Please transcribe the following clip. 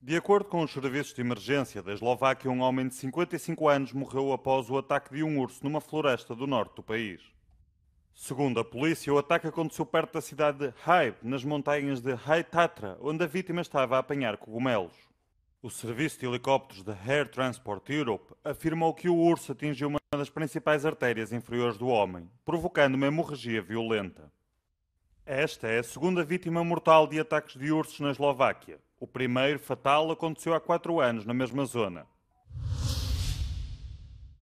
De acordo com os serviços de emergência da Eslováquia, um homem de 55 anos morreu após o ataque de um urso numa floresta do norte do país. Segundo a polícia, o ataque aconteceu perto da cidade de Haib, nas montanhas de High Tatra, onde a vítima estava a apanhar cogumelos. O serviço de helicópteros da Air Transport Europe afirmou que o urso atingiu uma das principais artérias inferiores do homem, provocando uma hemorragia violenta. Esta é a segunda vítima mortal de ataques de ursos na Eslováquia. O primeiro, fatal, aconteceu há quatro anos, na mesma zona.